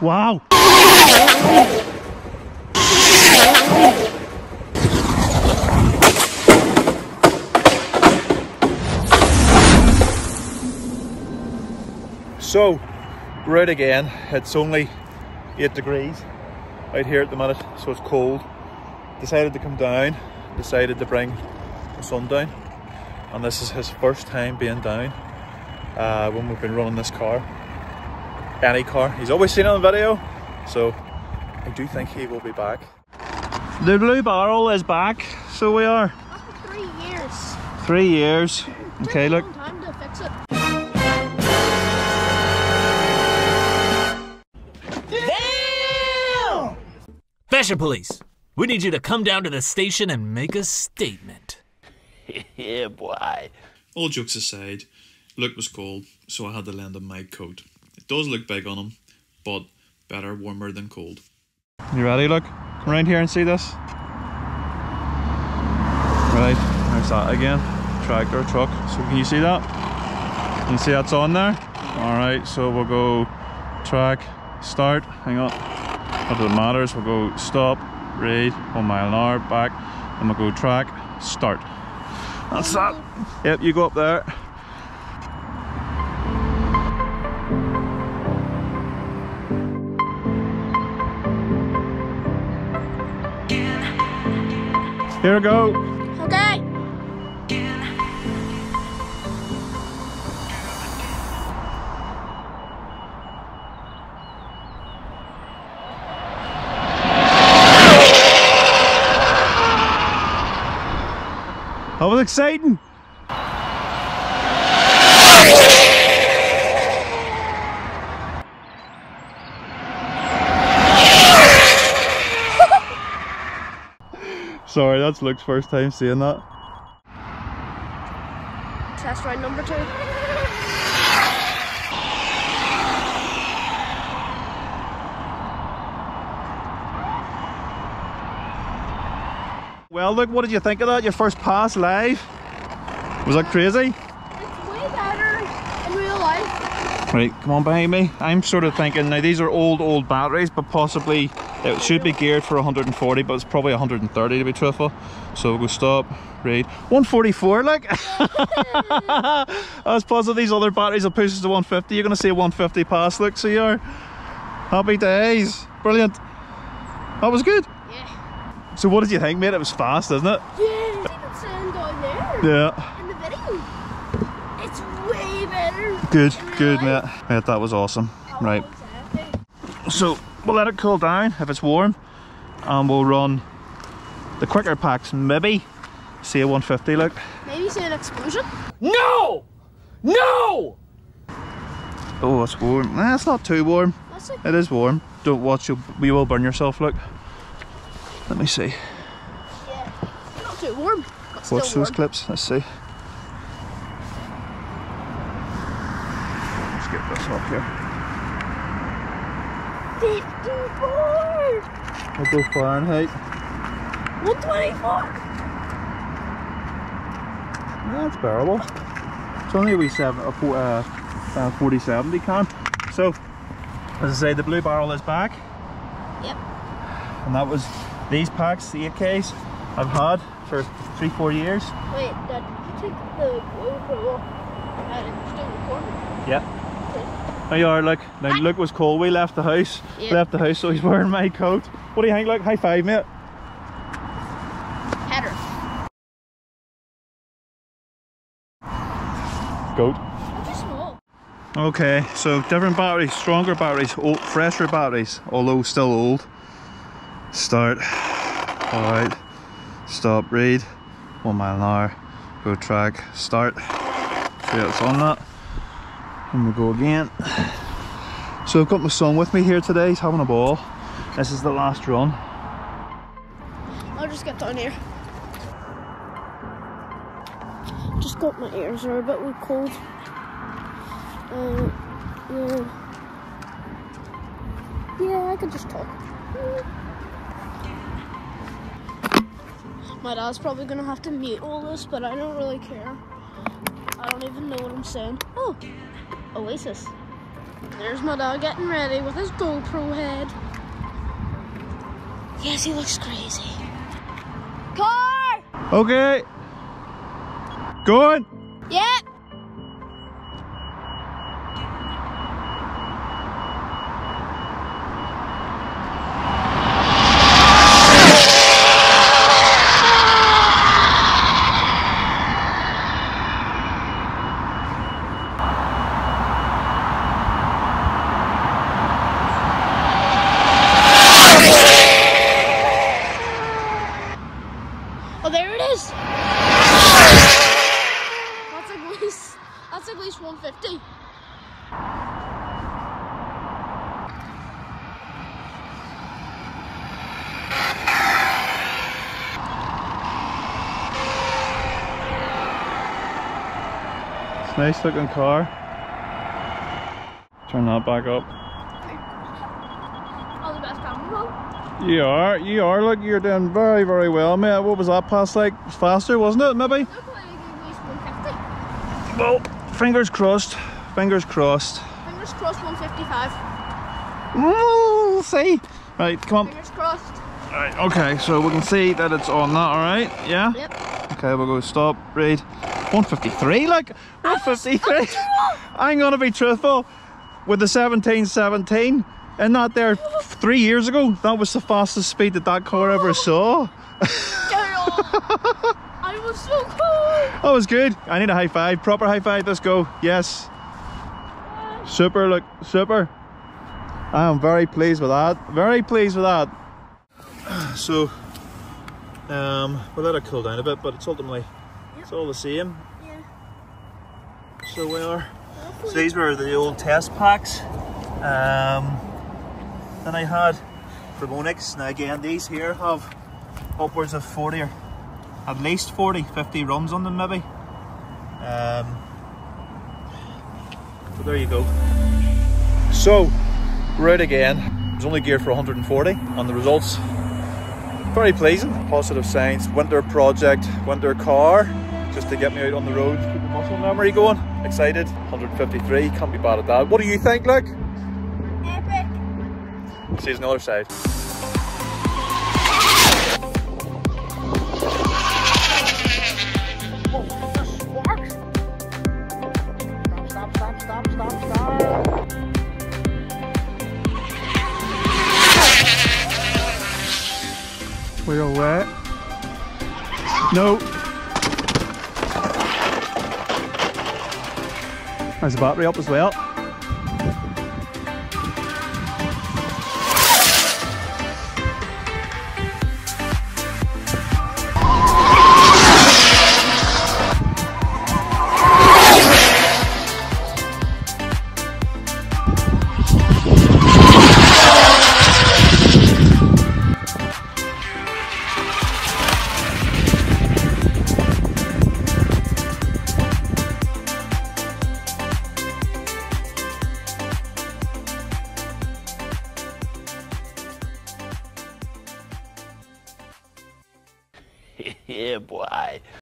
Wow. So, we're out again. It's only 8 degrees out here at the minute, so it's cold. Decided to come down, decided to bring the son down. And this is his first time being down uh, when we've been running this car. Any car. He's always seen it on video, so I do think he will be back. The blue barrel is back, so we are. After three years. Three years. Okay, a look. long time to fix it. Fashion Police, we need you to come down to the station and make a statement. Yeah, boy. All jokes aside, Luke was called, so I had to lend him my coat. Does look big on him, but better warmer than cold. You ready, look? Come around here and see this. Right, there's that again. Tractor, truck. So can you see that? Can you see that's on there? Alright, so we'll go track, start, hang on. Not that it matters, we'll go stop, read, one mile an hour, back, and we'll go track, start. That's that. Yep, you go up there. Here we go. Okay. That was exciting. Sorry, that's Luke's first time seeing that. Test ride number two. Well, Luke, what did you think of that? Your first pass live? Was that crazy? It's way better in real life. Right, come on behind me. I'm sort of thinking now these are old, old batteries, but possibly it should be geared for 140, but it's probably 130 to be truthful. So we'll go stop, read 144. Like, I was positive these other batteries will push us to 150. You're going to see a 150 pass. Look, so you are happy days. Brilliant. That was good. Yeah. So what did you think, mate? It was fast, isn't it? Yeah. It's even saying down there Yeah. in the video. It's way better. Good, good, life. mate. Mate, that was awesome. Right. So we'll let it cool down if it's warm and we'll run the quicker packs maybe see a 150 look Maybe see an explosion. No! No! oh it's warm nah, it's not too warm That's it is warm don't watch you we will burn yourself look let me see yeah. Not too warm. But still watch those warm. clips let's see let's get this up here 54! I'll go Fahrenheit 124! That's bearable. It's only a wee seven, a uh, uh, 4070 can. So, as I say, the blue barrel is back, Yep. and that was these packs, the 8Ks, I've had for three, four years. Wait, Dad, did you take the GoPro off? And it's still recording? Yeah. There you are, look. Now, Luke was cold. We left the house. Yeah. Left the house, so he's wearing my coat. What do you think, Luke? High five, mate. Header. Goat. Okay, so different batteries, stronger batteries, old, fresher batteries, although still old. Start. Alright. Stop, read. One mile an hour. Go track. Start. See it's on that. And we'll go again. So I've got my son with me here today, he's having a ball. This is the last run. I'll just get down here. Just got my ears are a bit cold. Uh, yeah. Yeah, I could just talk. My dad's probably gonna have to mute all this, but I don't really care. I don't even know what I'm saying. Oh, Oasis. There's my dog getting ready with his GoPro head. Yes, he looks crazy. Car! Okay. Going. Yeah. Oh, there it is. That's at least, that's at least 150. It's a nice looking car. Turn that back up. All the best camera. You are, you are. Look, you're doing very, very well, mate. What was that pass like? Was faster, wasn't it? Maybe. Look like at least 150. Well, fingers crossed. Fingers crossed. Fingers crossed 155. Mm, We'll see. Right, come on. Fingers crossed. Right, okay, so we can see that it's on that, alright? Yeah? Yep. Okay, we'll go stop, read. 153, like 153. I'm gonna be truthful. With the 1717, and that there three years ago, that was the fastest speed that that car ever saw. I was so cool. That was good. I need a high five, proper high five. Let's go. Yes. Super, look, super. I am very pleased with that. Very pleased with that. So, um, we'll let it cool down a bit, but it's ultimately, it's all the same. Yeah. So we are. So these were the old test packs um, I had from Onyx. Now again, these here have upwards of 40 or at least 40, 50 runs on them maybe. Um, but there you go. So, we're out again. It was only geared for 140 and the results very pleasing. Positive signs. Winter project, winter car, just to get me out on the road, keep the muscle memory going. Excited. 153, can't be bad at that. What do you think, Luke? Epic. See you on the other side. Stop, stop, stop, stop, stop. We're wet. No. There's a battery up as well.